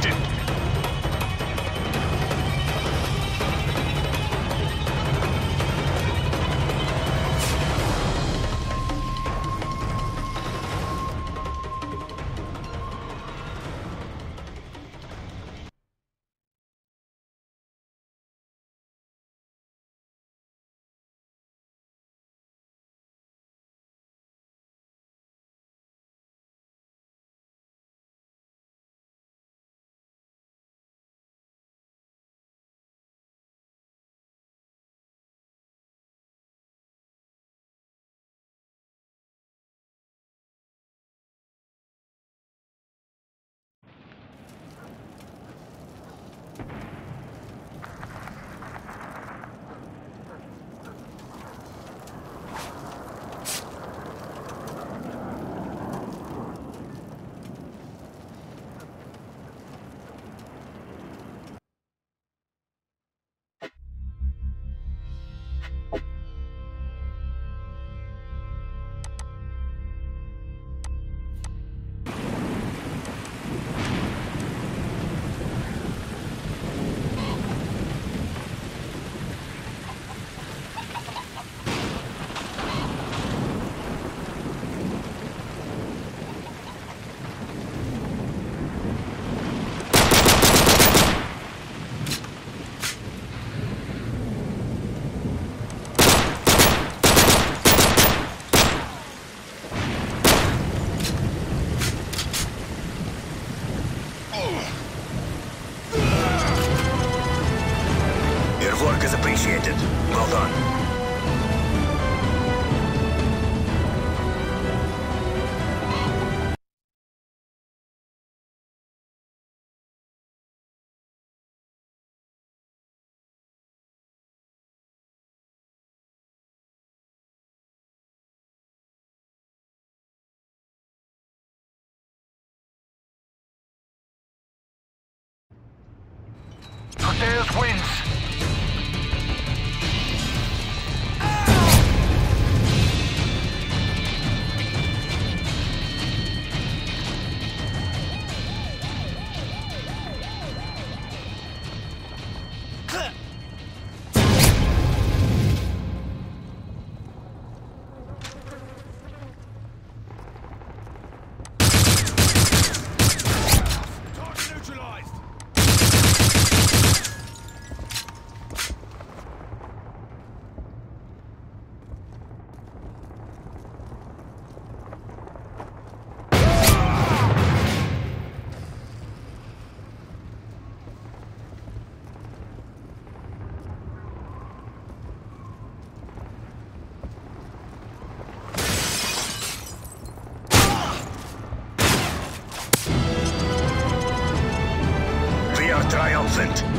Agent. Work is appreciated. Well done. Proteus wins. pleasant.